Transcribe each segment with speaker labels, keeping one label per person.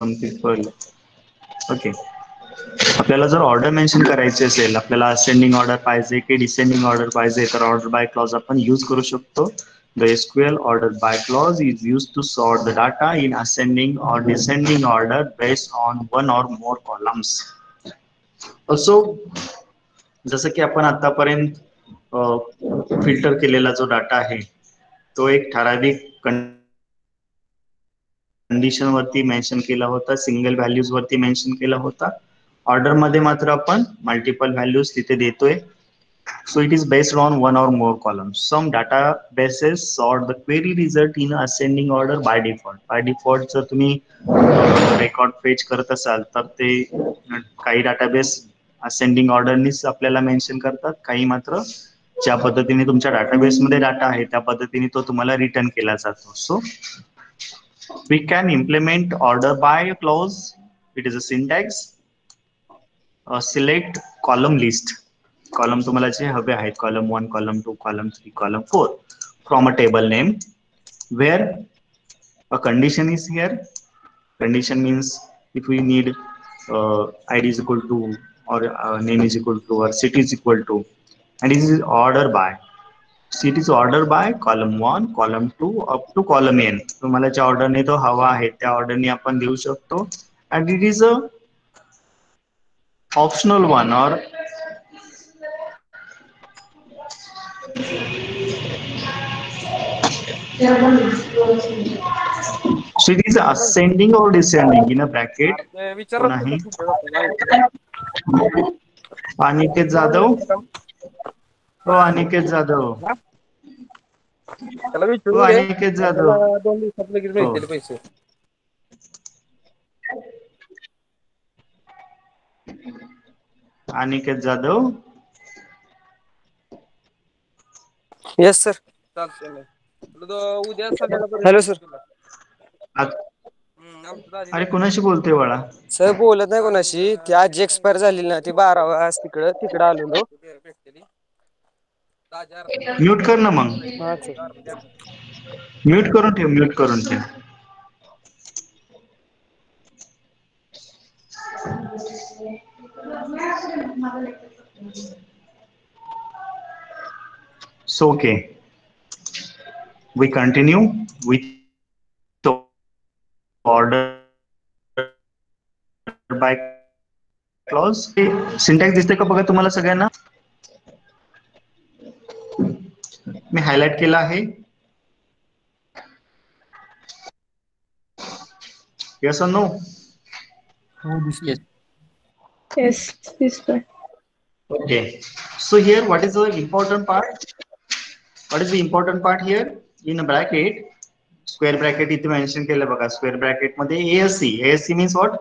Speaker 1: Okay आपल्याला जर order mention करायची असेल, आपल्याला असेंडिंग ऑर्डर पाहिजे की डिसेंडिंग ऑर्डर पाहिजे, तर ऑर्डर बाय क्लॉज आपण यूज़ करू शकतो. The SQL order by clause is used to sort the data in ascending or descending order based on one or more columns असो जसं की आपण आतापर्यंत फ़िल्टर केलेला जो डाटा आहे तो एक ठराविक कंडिशन वरती मेन्शन केला होता सिंगल व्हॅल्यूज वरती मेन्शन केला होता. ऑर्डरमध्ये मात्र आपण मल्टिपल व्हॅल्यूज तिथे देतोय. So it is based on one or more column some databases sort the query result in ascending order by default by default जर तुम्ही रेकॉर्ड फेच करत असाल तर ते काही डाटाबेस असेंडिंग ऑर्डरनीच आपल्याला मेन्शन करतात. काही मात्र ज्या पद्धतीने तुमच्या डाटाबेसमध्ये डाटा आहे त्या पद्धतीने तो तुम्हाला रिटर्न केला जातो. So we can implement order by clause. It is a syntax. Uh, select column list. Column तुम्हाला जे हवे आहेत column 1, column 2, column 3, column 4 from a table name where a condition is here. Condition means if we need uh, id is equal to or uh, name is equal to or city is equal to and this is order by seat is order by column one column two up to column N तुम्हाला ज्या ऑर्डरने तो हवा आहे त्या ऑर्डरने आपण देऊ शकतो. And it is a optional one और So it is ascending or descending in a bracket. नाही अनिकेत जाधव. हो अनिकेत जाधव.
Speaker 2: त्याला
Speaker 1: हो. अनिकेत जाधव
Speaker 2: दोन दिवसात लगेच मिळतील पैसे.
Speaker 1: अनिकेत जाधव.
Speaker 2: येस सर चालतंय उद्या हॅलो सर
Speaker 1: अरे कुणाशी बोलतोय बाळा?
Speaker 2: सर बोलत नाही कोणाशी. ती आजी एक्सपायर झालेली ना. ती बारा वाज तिकडं तिकडं आलेलो.
Speaker 1: म्यूट कर ना मग म्यूट करून ठेव म्यूट करून ठेव. So okay, we continue with the order by clause. Syntax दिसते का बघा तुम्हाला सगळ्यांना? मी हायलाइट केला आहे
Speaker 3: yes
Speaker 1: no. So here, what is the important part? What is the important part here? In a bracket, square bracket इथे mention केलं बघा स्क्वेअर ब्रॅकेट मध्ये ASC. ASC means what?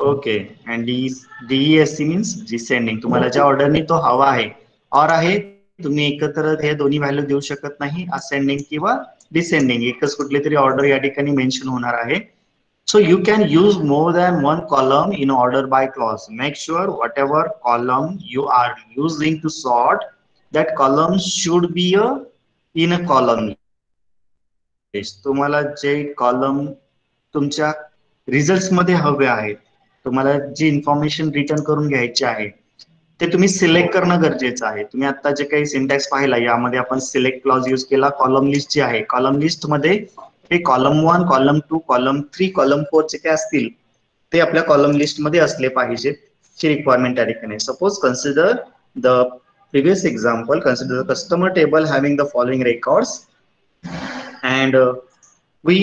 Speaker 1: Okay and DESC means descending तुम्हाला ज्या ऑर्डरने तो हवा आहे और आहे तुम्ही एकत्र हे दोन्ही व्हॅल्यू देऊ शकत नाही असेंडिंग किंवा डिसेंडिंग एकच कुठली तरी ऑर्डर या ठिकाणी मेन्शन होणार आहे. So you can use more than one column in order by clause make sure whatever column you are using to sort that column should be a in a column तुम्हाला जे column तुमच्या रिझल्टमध्ये हवे आहेत तुम्हाला जी information return करून घ्यायची आहे ते तुम्ही सिलेक्ट करणं गरजेचं आहे. तुम्ही आता जे काही सिंटॅक्स पाहिला यामध्ये आपण सिलेक्ट क्लॉज युज केला. कॉलम लिस्ट जी आहे कॉलम लिस्टमध्ये हे column one column two column three column four जे काही असतील ते आपल्या कॉलम लिस्टमध्ये असले पाहिजेत. ची रिक्वायरमेंट त्या ठिकाणी. Suppose consider the previous example consider the customer table having the following records and we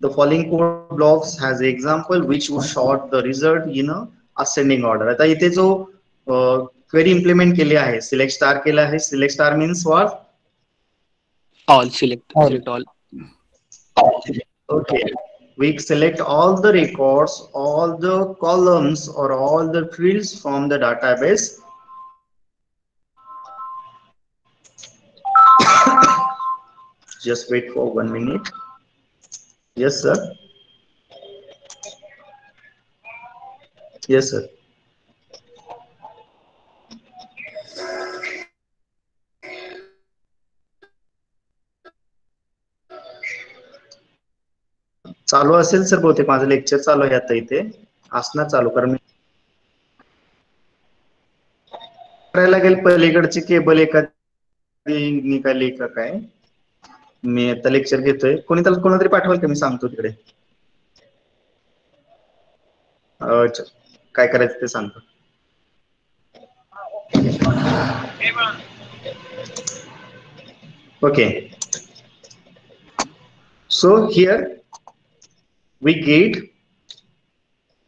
Speaker 1: the following code blocks has an example which would sort the result in a ascending order आता इथे जो query implement केली आहे select star केला आहे select star means what
Speaker 4: all select select all
Speaker 1: okay we select all the records all the columns or all the fields from the database just wait for one minute yes, sir. Yes, sir. चालू असेल sir बहुतेक माझं lecture चालू आहे आता इथे. असणार चालू, कारण करायला लागेल पलीकडची केबल एखादी निघाली का काय? मी आता लेक्चर घेतोय. कोणी त्याला कोणातरी पाठवाल का? मी सांगतो तिकडे. अच्छा काय करायचं ते सांगतो. Okay. So here we get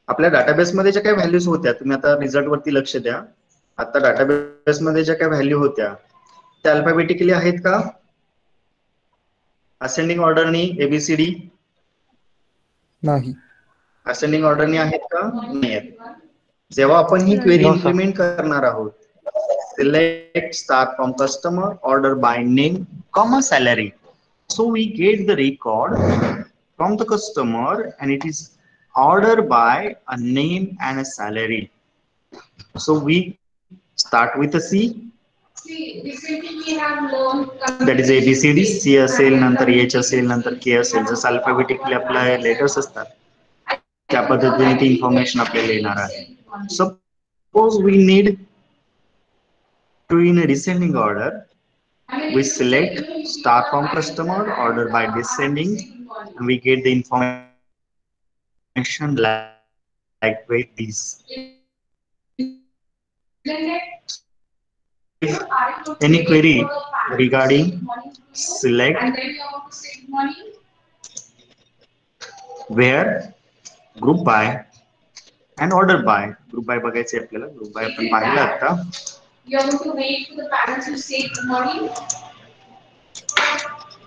Speaker 1: आपल्या डाटाबेस मध्ये ज्या काही व्हॅल्यूज होत्या तुम्ही आता रिझल्ट वरती लक्ष द्या. आता डाटाबेस मध्ये ज्या काही व्हॅल्यू होत्या त्या अल्फाबेटिकली आहेत का? असेंडिंग ऑर्डरनी एबीसीडी
Speaker 5: नाही.
Speaker 1: असेंडिंग ऑर्डरनी आहेत का? नाही आहेत. जेव्हा आपण ही क्वेरी. इम्प्लिमेंट करणार आहोत select star from customer order by name comma salary so we get the record from the customer and it is order by a name and a salary so we start with a C that is ABCD सी असेल नंतर H असेल नंतर के असेल जसं alphabetically आपल्या letters असतात त्या पद्धतीने ती इन्फॉर्मेशन आपल्याला येणार आहे suppose we need to in a descending order we select star from customer order by descending and we get the information like, like with this if Any query regarding select where group by and order by group by बघायचे आपल्याला group by आपण पाहिलं आता.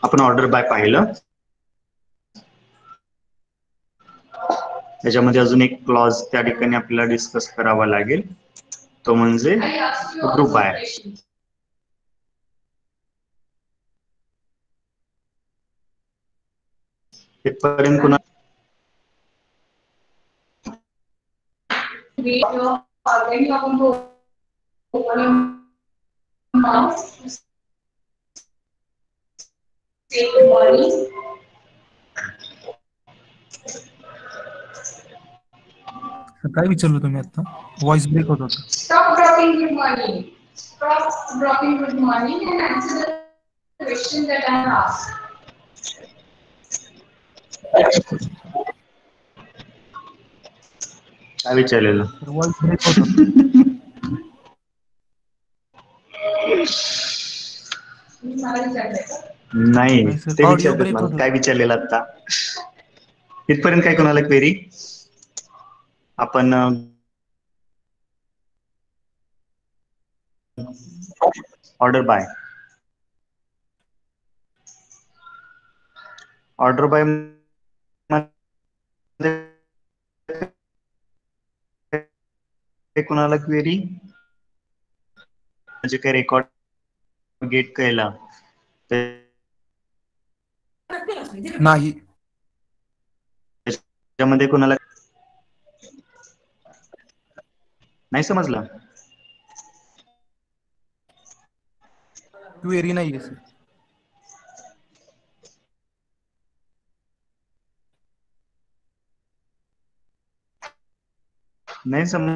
Speaker 1: आपण order bye पाहिलं त्याच्यामध्ये अजून एक क्लॉज त्या ठिकाणी आपल्याला डिस्कस करावा लागेल तो म्हणजे
Speaker 6: all
Speaker 1: by. इथपर्यंत कुणा
Speaker 6: Wait your,
Speaker 5: काय विचारलं तुम्ही आता व्हॉइस ब्रेक होत होता
Speaker 6: Stop dropping good morning. Stop dropping good morning and answer the question that I have asked.
Speaker 1: काय विचारलेलं
Speaker 5: व्हॉइस ब्रेक होत होता?
Speaker 1: नाही ते विचारतात मला काय विचारलेलं आता इथपर्यंत काय कोणाला क्वेरी आपण ऑर्डर बाय ऑर्डर बाय कोणाला क्वेरी म्हणजे काय रेकॉर्ड गेट केला?
Speaker 5: नाही.
Speaker 1: त्याच्यामध्ये कोणाला नाही समजलं
Speaker 5: क्वेरी नाहीये सर
Speaker 1: नाही सम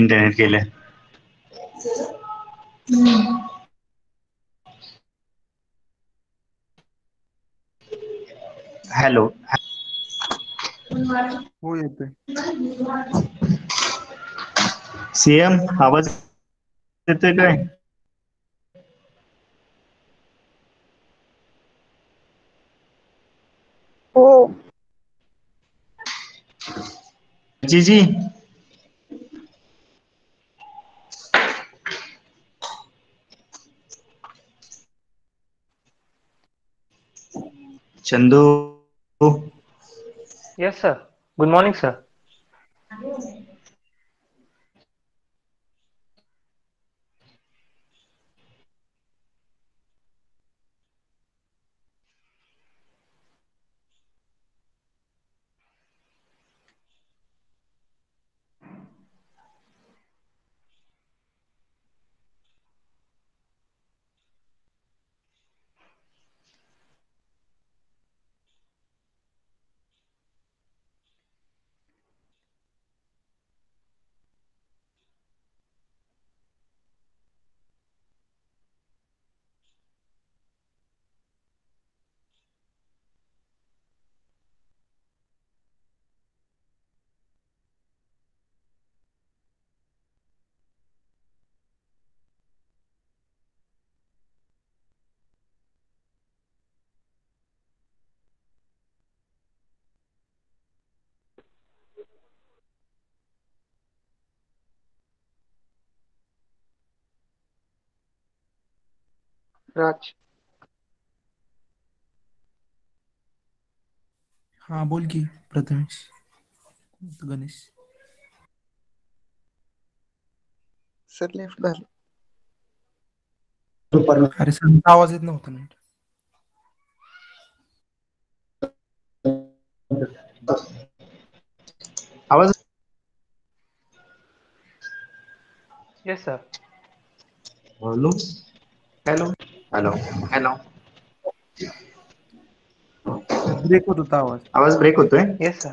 Speaker 1: इंटरनेट केलं हॅलो।
Speaker 5: हो येतोय
Speaker 1: सीएम आवाज़ येतोय काय
Speaker 3: हो।
Speaker 1: जी जी। Chandu
Speaker 2: Yes, sir. Good morning, sir. राज।
Speaker 5: हा बोल की प्रथमेश गणेश।
Speaker 2: सर लेफ़्ट झालं
Speaker 5: अरे सर आवाज़ येत नव्हता नीट
Speaker 1: आवाज़
Speaker 2: yes sir
Speaker 1: hello. Hello. Hello. Hello.
Speaker 2: Break होत होता आवाज.
Speaker 1: आवाज ब्रेक होतोय?
Speaker 2: Yes sir